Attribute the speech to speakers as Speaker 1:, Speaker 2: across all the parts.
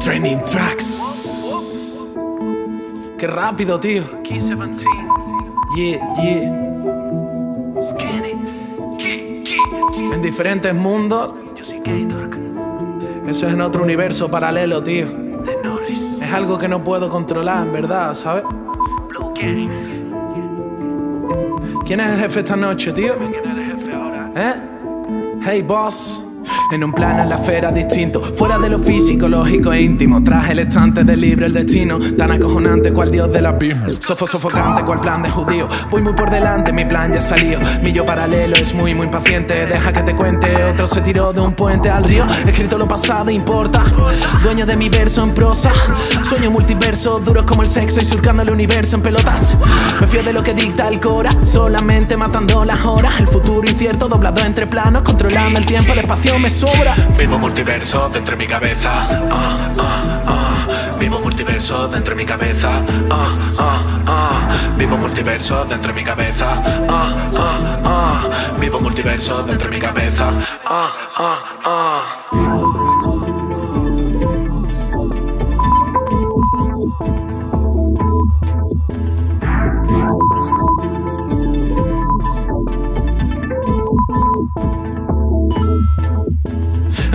Speaker 1: Training Tracks. Qué rápido, tío. Yeah, yeah. En diferentes mundos. Eso es en otro universo paralelo, tío. Es algo que no puedo controlar, en verdad, ¿sabes? ¿Quién es el jefe esta noche, tío? ¿Eh? Hey, boss. En un plano en la esfera distinto, fuera de lo físico, lógico e íntimo. Traje el estante del libro El Destino, tan acojonante cual dios de la vida. Sofo sofocante cual plan de judío. Voy muy por delante, mi plan ya salió. Mi yo paralelo es muy, muy impaciente. Deja que te cuente, otro se tiró de un puente al río. Escrito lo pasado, importa. Dueño de mi verso en prosa. Sueño multiverso, duro como el sexo y surcando el universo en pelotas. Me fío de lo que dicta el Cora, solamente matando las horas. El futuro incierto, doblado entre planos, controlando el tiempo, el espacio me
Speaker 2: Vivo multiverso dentro de mi cabeza. Ah, ah, ah. Vivo multiverso dentro de mi cabeza. Ah, ah, ah. Vivo multiverso dentro de mi cabeza. Ah, ah, ah. Vivo multiverso dentro de mi cabeza. Ah, ah, ah.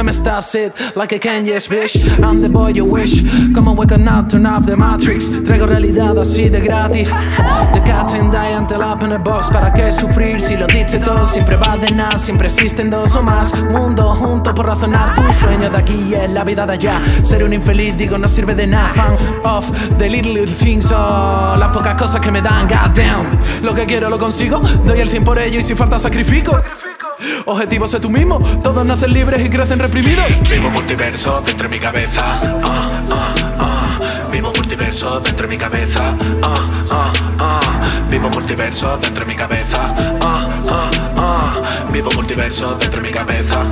Speaker 1: I'm a star sit like a Kanye's bitch. I'm the boy you wish. Como waking up, turn off the matrix. Traigo realidad así de gratis. The cat and die ante la in a box. ¿Para qué sufrir si lo dice todo? Siempre va de nada, siempre existen dos o más. Mundo junto por razonar. Tu sueño de aquí es la vida de allá. Ser un infeliz, digo, no sirve de nada. Fan of the little, little things. Oh, las pocas cosas que me dan, goddamn. Lo que quiero lo consigo. Doy el 100 por ello y si falta sacrifico. Objetivo sé tú mismo, todos nacen libres y crecen reprimidos.
Speaker 2: Vivo multiverso dentro de mi cabeza. Ah, ah, ah. Vivo multiverso dentro de mi cabeza. Vivo multiverso dentro de mi cabeza. Vivo multiverso dentro de mi cabeza.